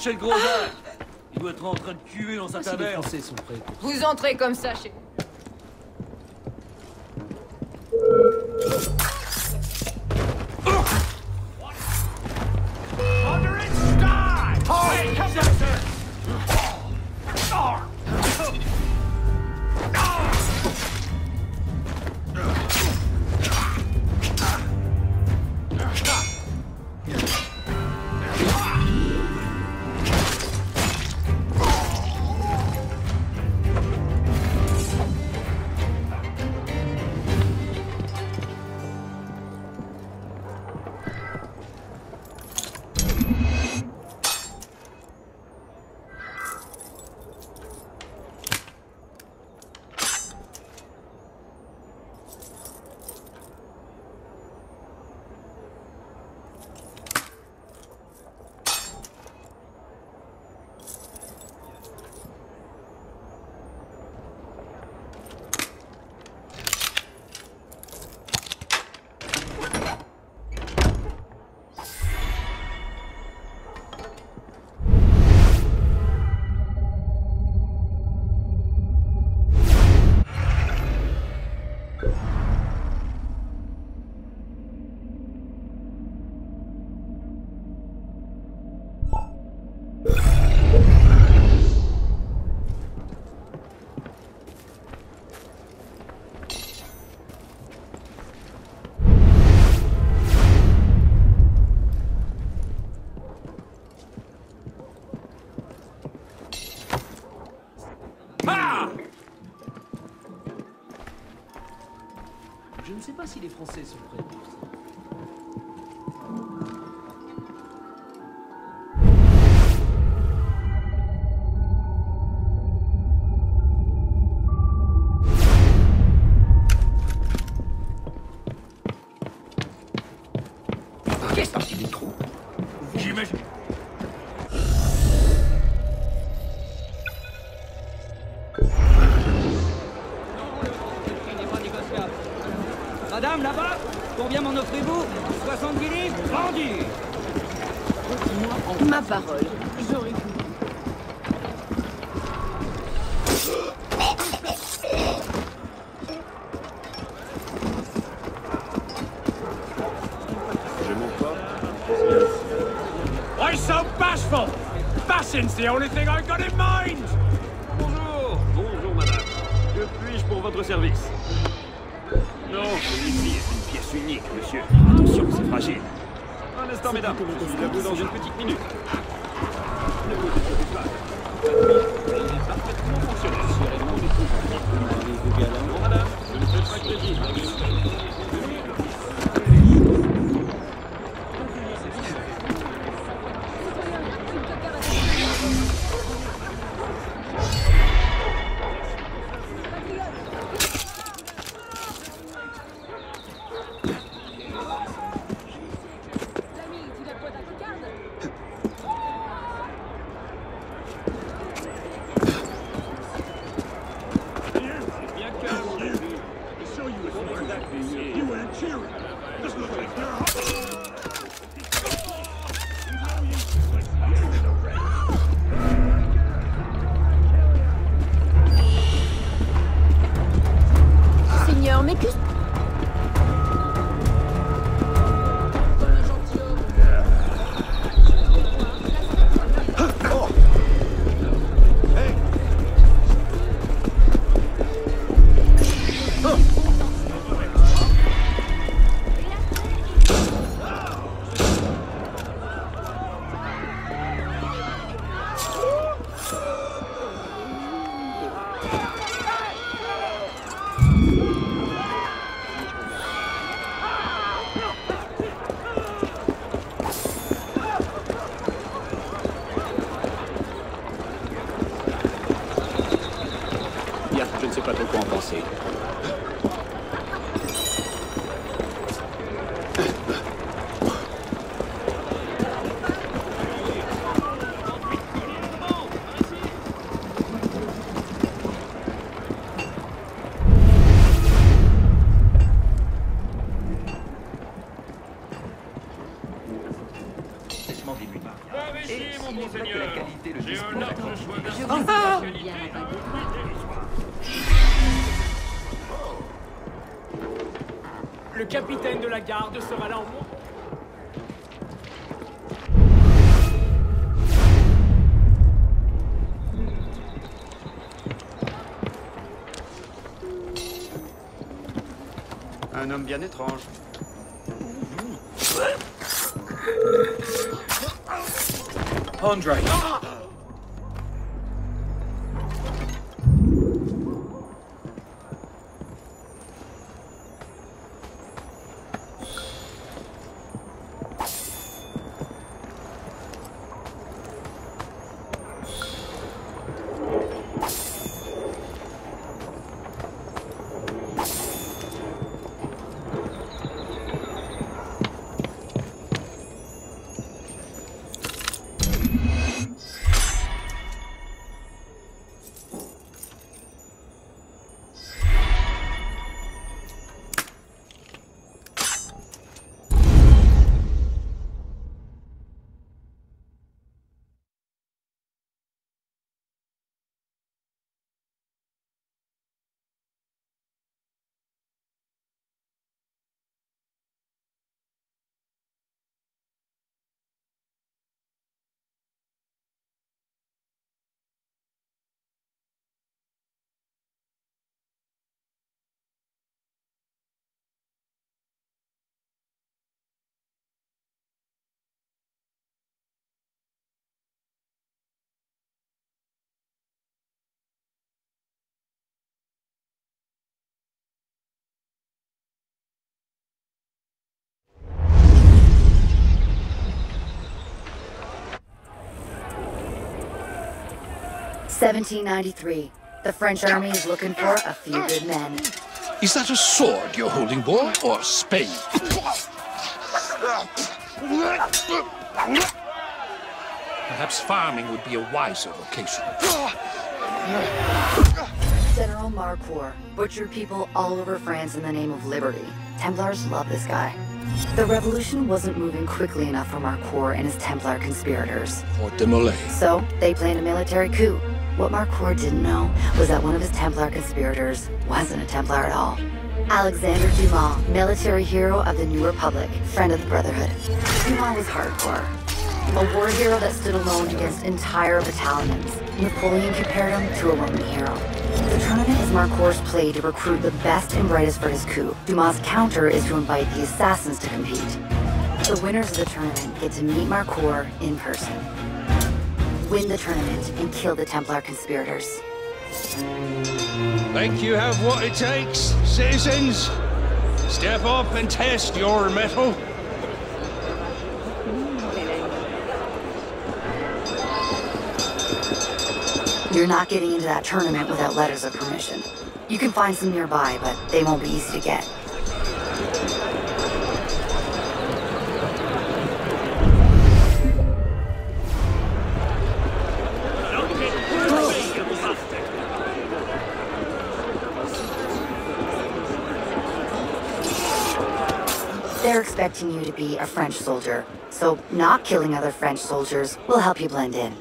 Chez le gros Il doit être en train de cuver dans sa taverne. Français sont prêts. Vous entrez comme ça chez... si les Français sont prêts Madame, là-bas, combien m'en offrez-vous 70 livres Vendu Ma parole, j'aurais pu. Je monte pas. Why so bashful? Bashing's the only thing I've got in mind! Bonjour Bonjour, madame. Que puis-je pour votre service? Non, celui-ci est une pièce unique, monsieur. Attention, c'est fragile. Un instant, mesdames. Je suis à vous dans une petite minute. Ne vous inquiétez pas. Il est parfaitement fonctionnel. Bon, madame, je ne fais pas crédit. Passé. Garde sera là en moins. Un homme bien étrange. Andre! Seventeen ninety-three. The French army is looking for a few good men. Is that a sword you're holding, boy, or a spade? Perhaps farming would be a wiser vocation. General Marcourt butchered people all over France in the name of liberty. Templars love this guy. The revolution wasn't moving quickly enough for Marcourt and his Templar conspirators. For de Molay. So, they planned a military coup. What Marcourt didn't know was that one of his Templar conspirators wasn't a Templar at all. Alexander Dumas, military hero of the New Republic, friend of the Brotherhood. Dumas was hardcore. A war hero that stood alone against entire battalions. Napoleon compared him to a Roman hero. The tournament is Marcourt's play to recruit the best and brightest for his coup. Dumas' counter is to invite the assassins to compete. The winners of the tournament get to meet Marcourt in person. Win the tournament and kill the Templar conspirators. Think you have what it takes, citizens? Step up and test your mettle. You're not getting into that tournament without letters of permission. You can find some nearby, but they won't be easy to get. They're expecting you to be a French soldier, so not killing other French soldiers will help you blend in.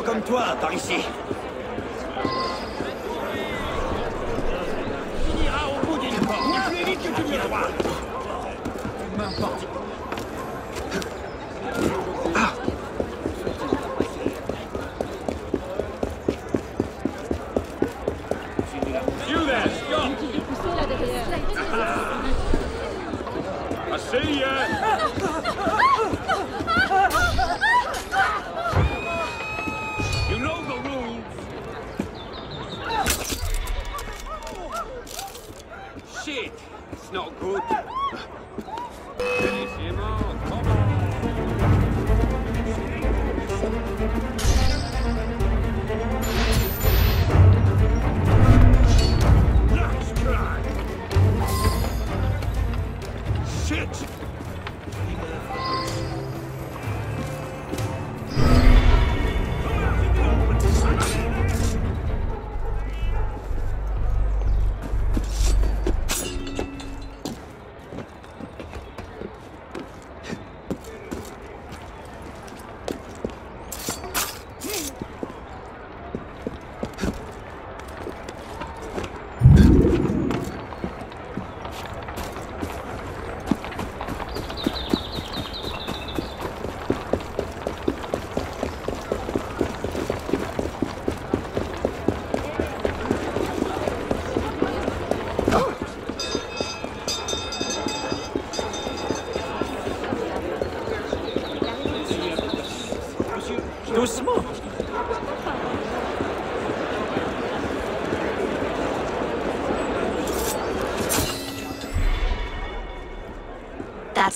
Comme toi, par ici.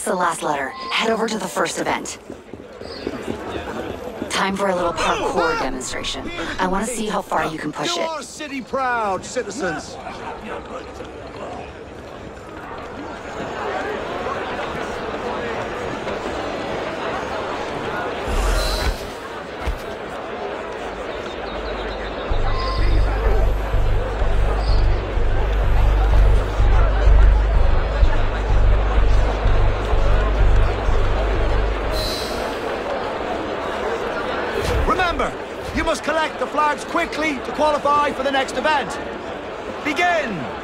The last letter. Head over to the first event. Time for a little parkour demonstration. I want to see how far you can push it. city proud, citizens. Quickly to qualify for the next event. Begin!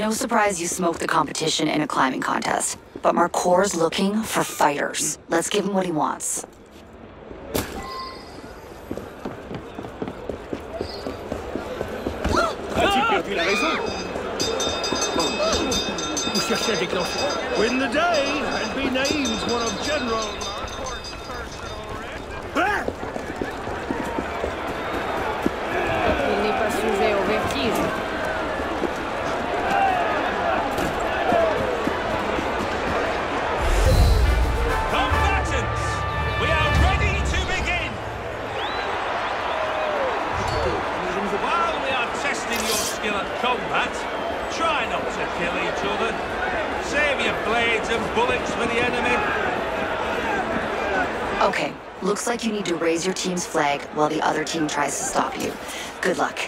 No surprise you smoked the competition in a climbing contest. But Marcourt's looking for fighters. Let's give him what he wants. Win the day and be named one of General blades and bullets for the enemy. Okay, looks like you need to raise your team's flag while the other team tries to stop you. Good luck.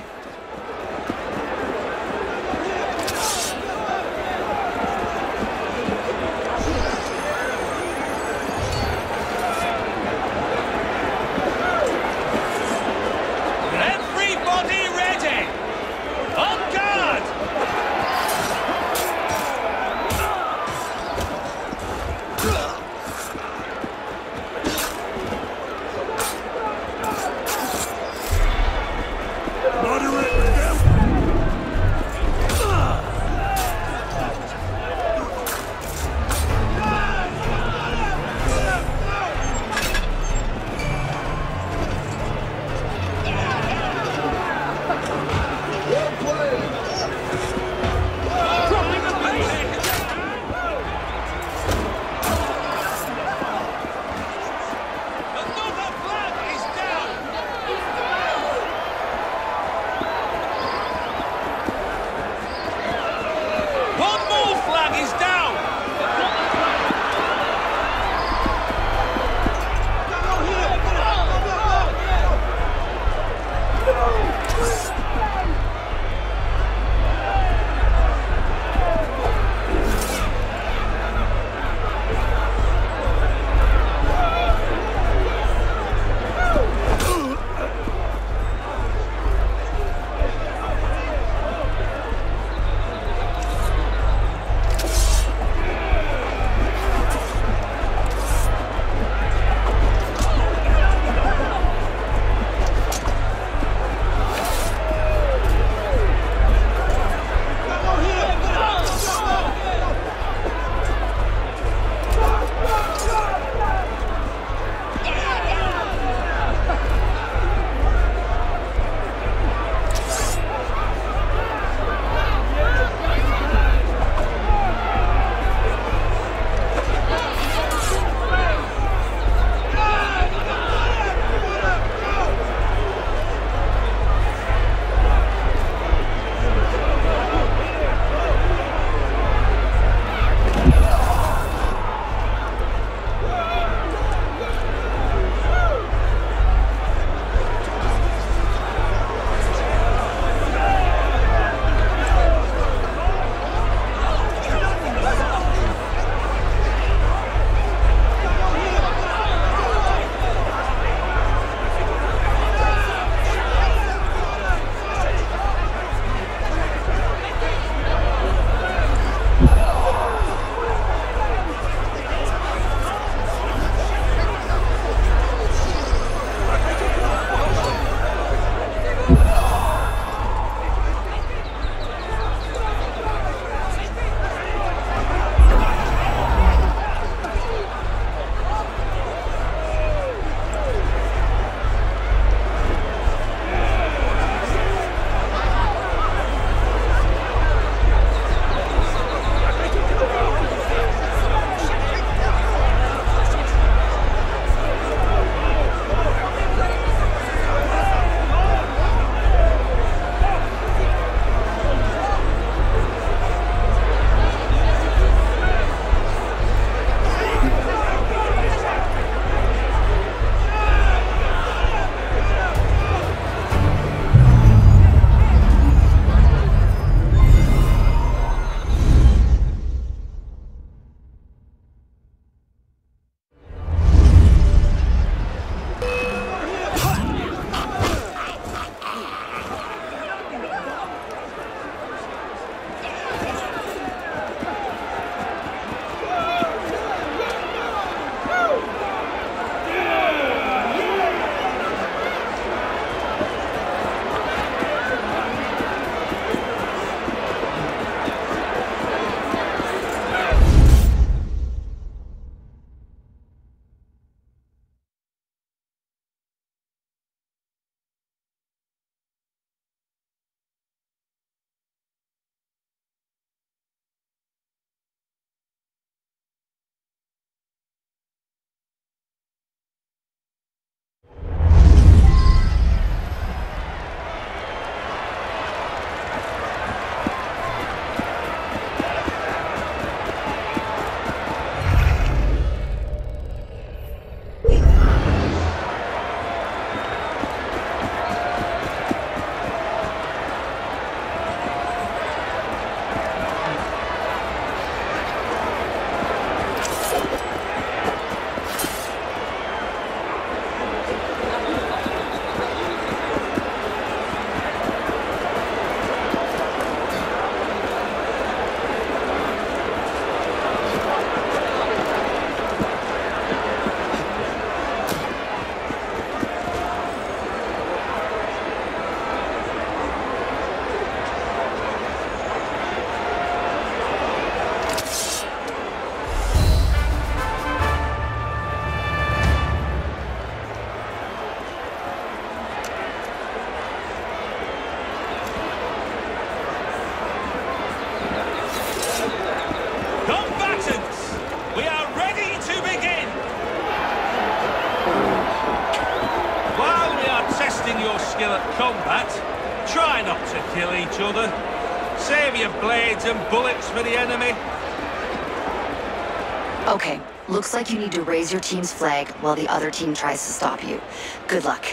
Looks like you need to raise your team's flag while the other team tries to stop you. Good luck.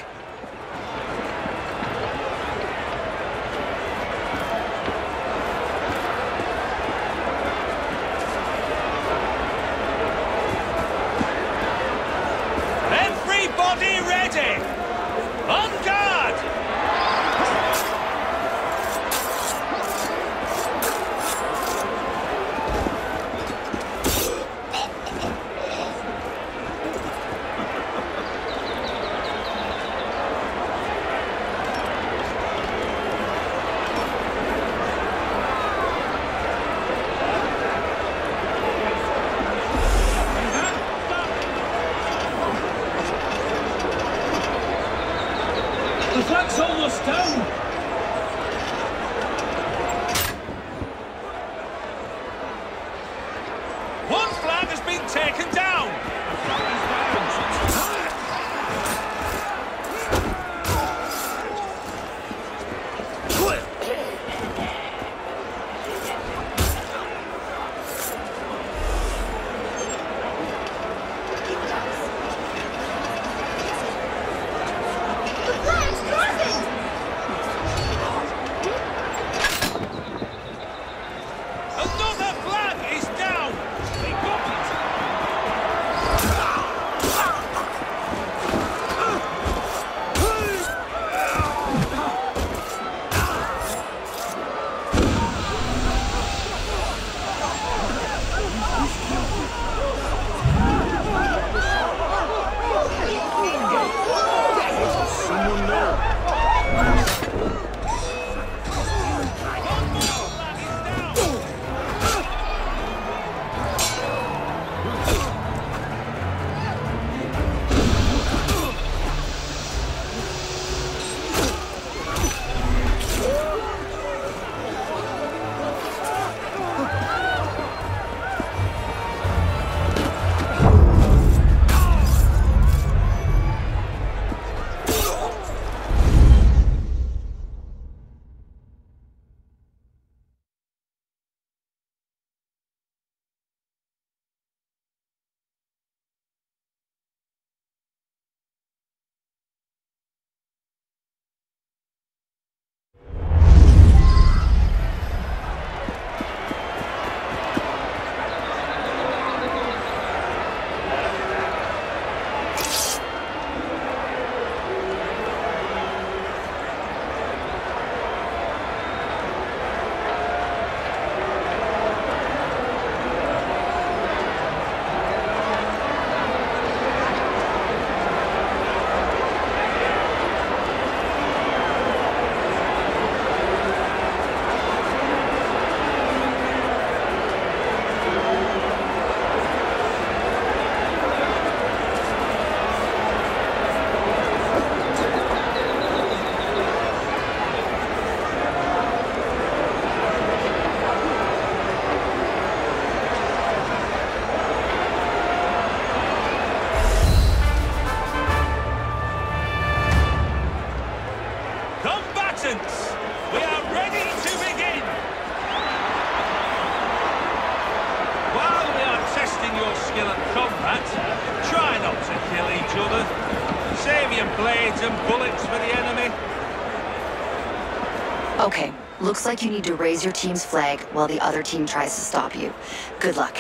Like you need to raise your team's flag while the other team tries to stop you. Good luck.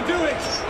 To do it.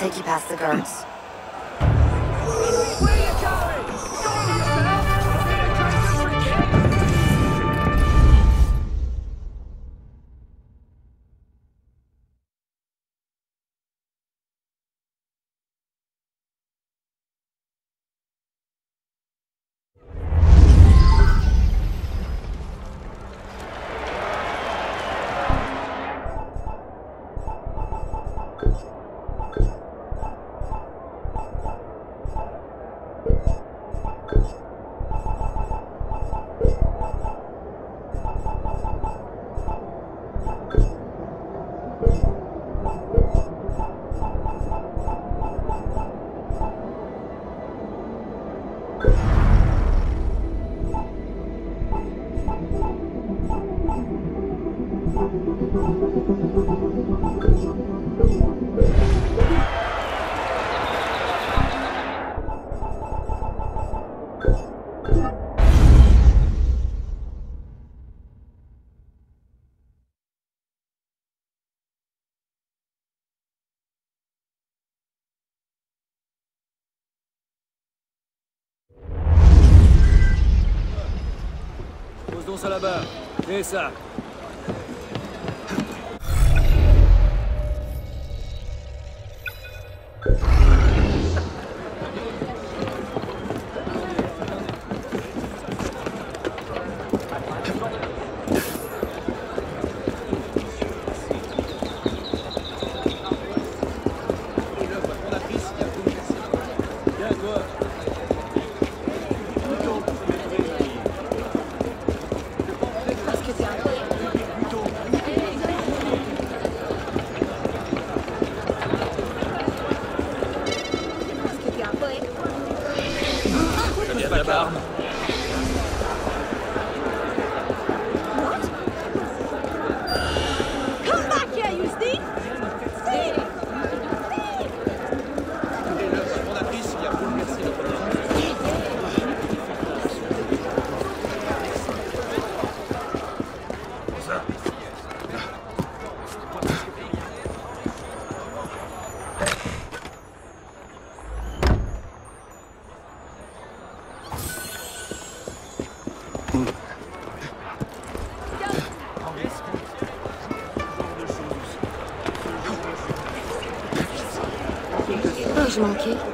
Take you past the guards. توصل باب تسعة إيه Ai-je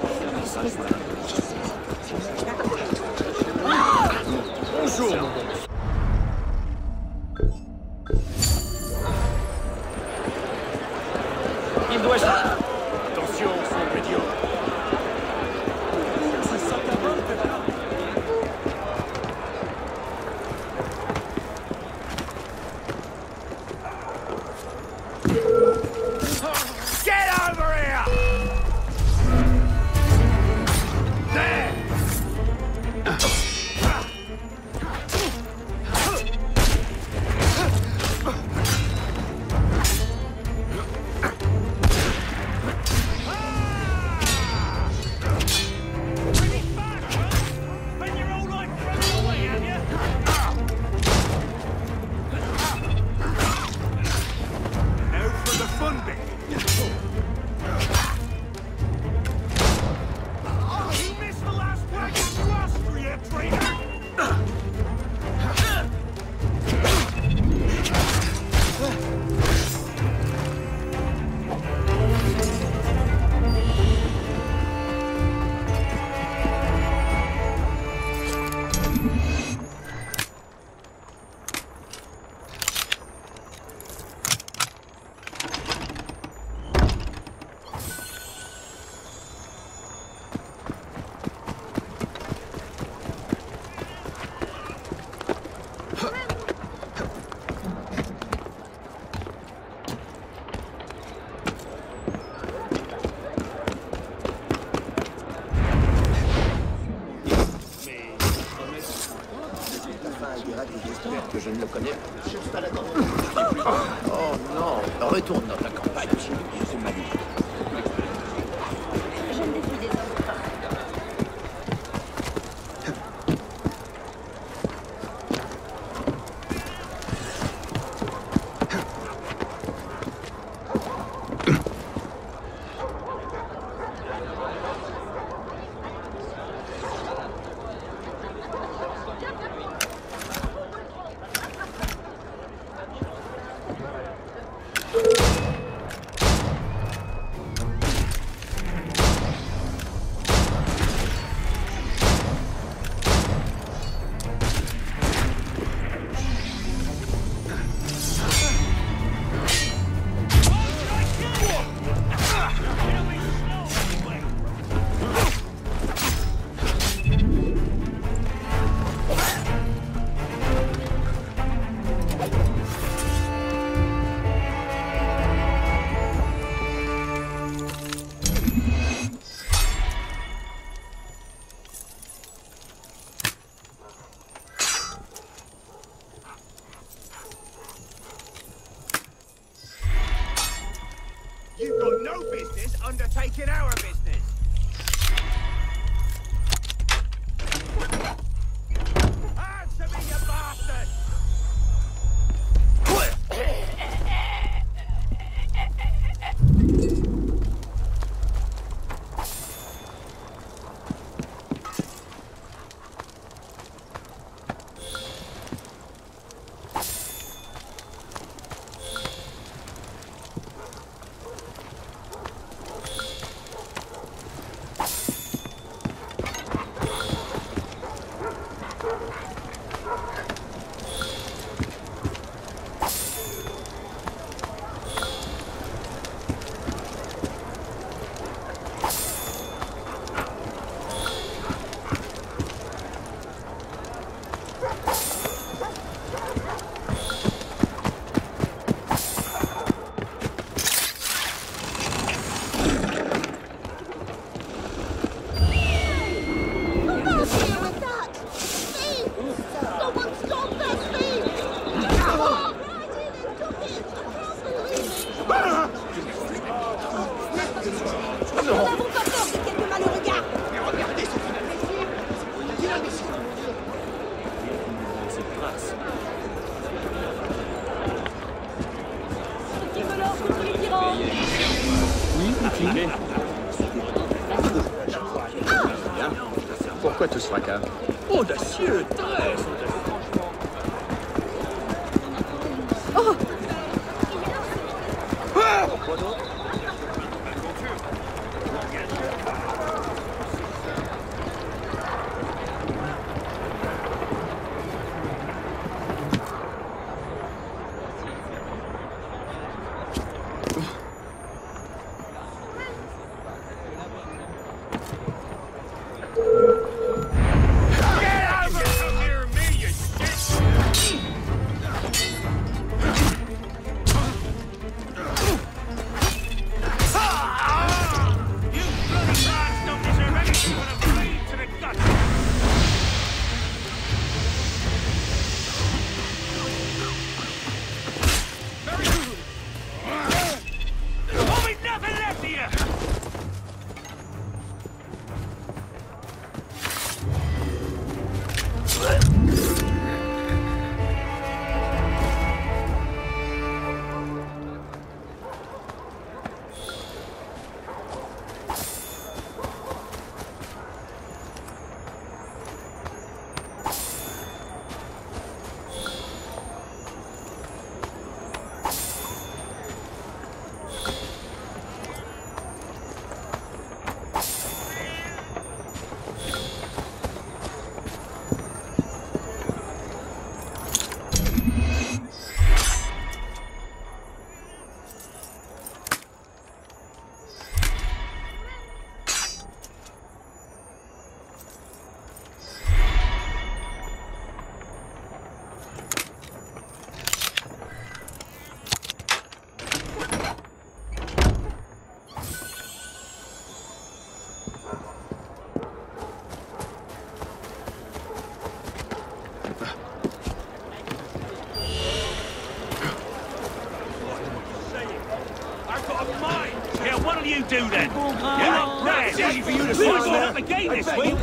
do then? Yeah. It's easy for you to say. We're going up the game this week.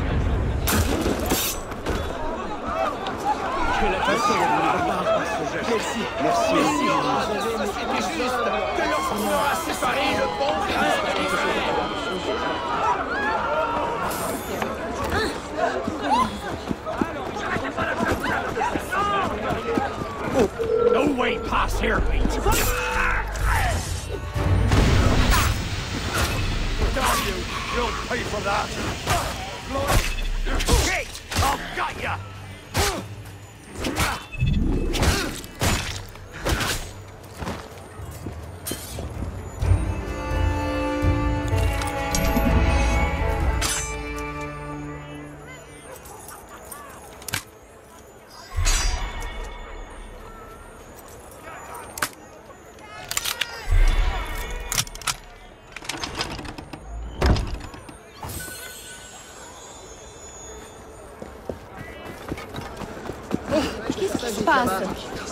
No way past here, Pete. You'll pay for that! espaço.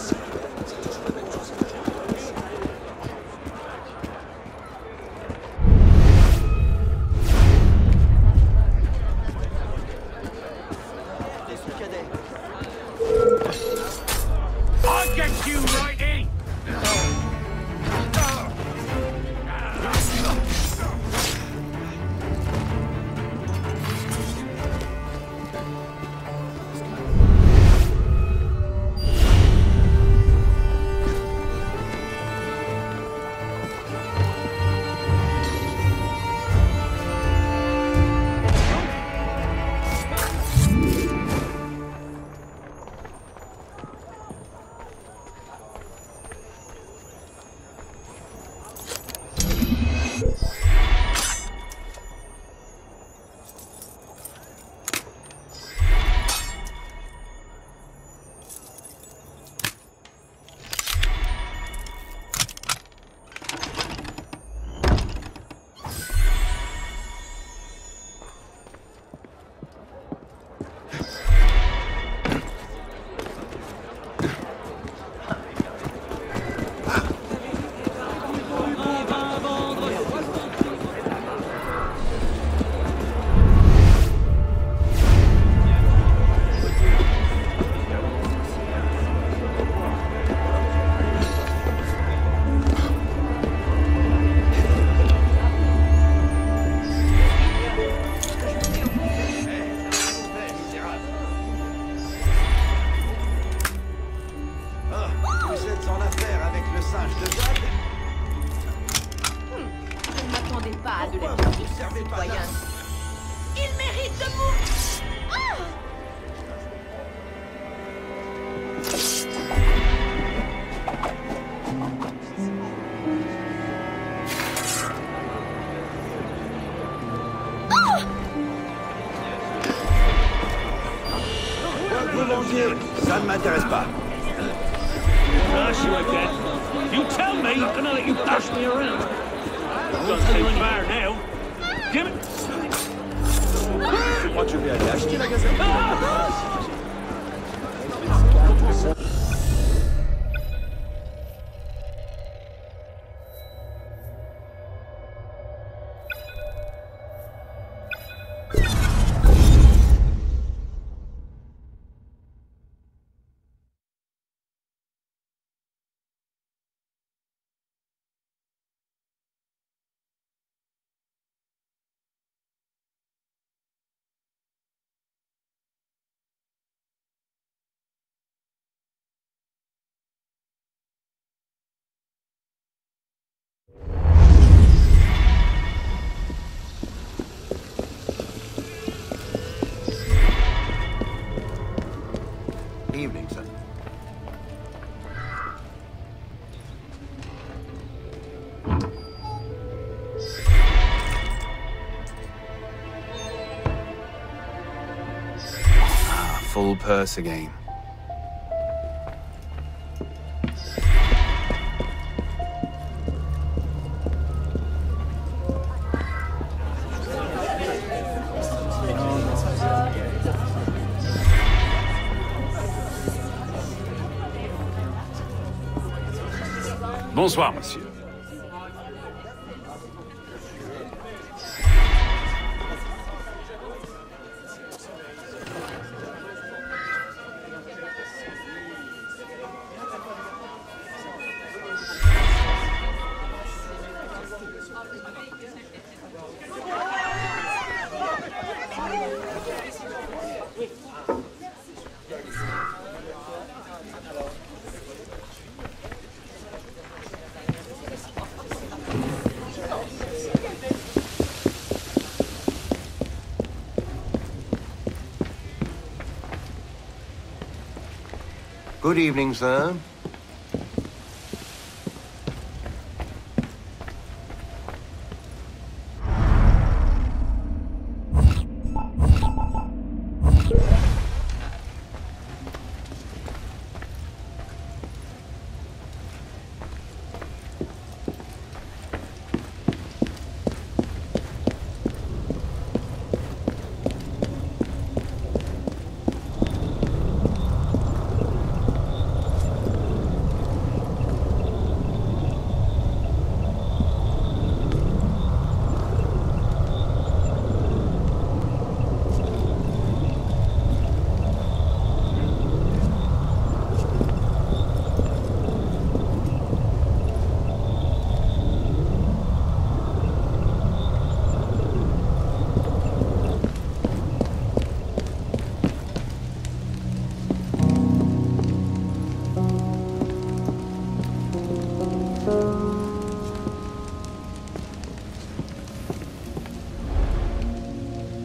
Pas de la citoyen. Il mérite de mourir Ah ça ne m'intéresse pas. You again. You tell me, and I'll let you dash me around. Purse again. Bonsoir, monsieur. Good evening, sir.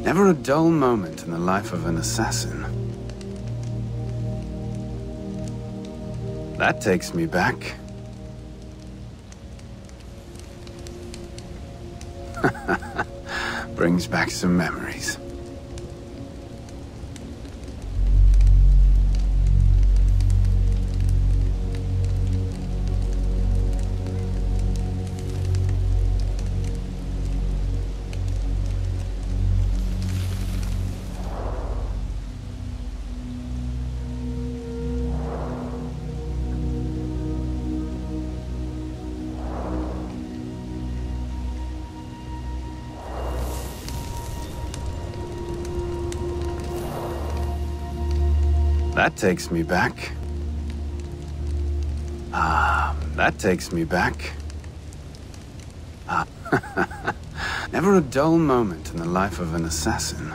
Never a dull moment in the life of an assassin. That takes me back. Brings back some memories. Takes me back. Ah, that takes me back. Ah, never a dull moment in the life of an assassin.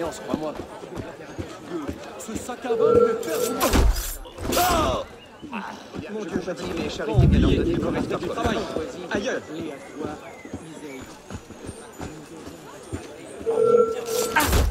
science, crois-moi. Ce sac à vol me perd. Ah Mon Dieu, je dis, mes charités bien ordonnées, comme un du travail. Ailleurs. Ah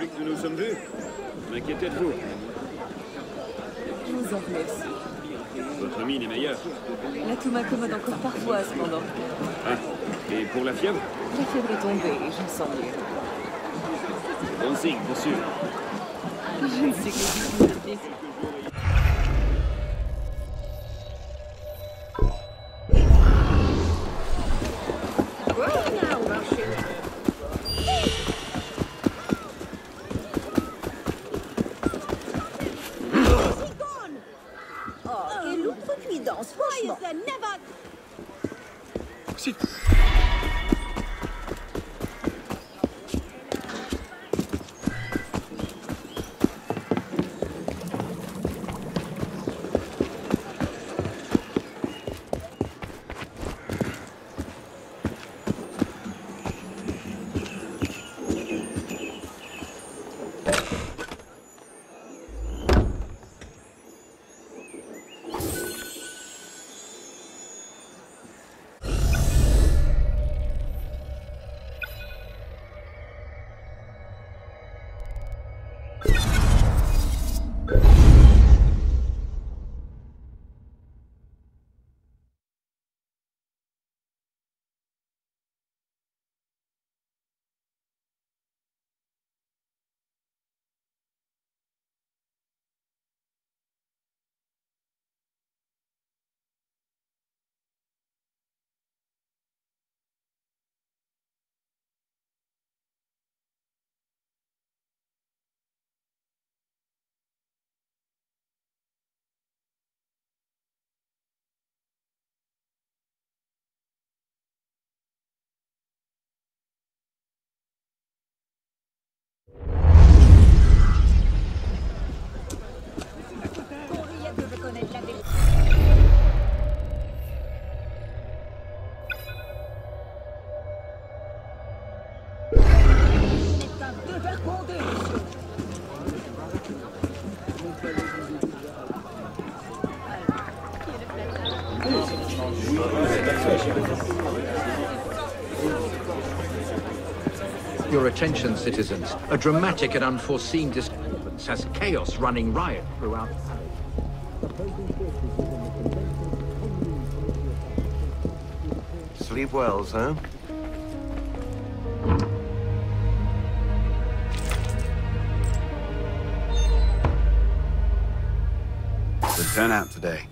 depuis que nous nous sommes vus M'inquiétez-vous. Je vous en remercie. Votre mine est meilleure. La toux m'accommode encore parfois, cependant. Ah, et pour la fièvre? La fièvre est tombée et je me sens mieux. Bon signe, bien sûr. Je sais que attention, citizens. A dramatic and unforeseen disturbance has chaos running riot throughout. Sleep well, sir. The turnout today.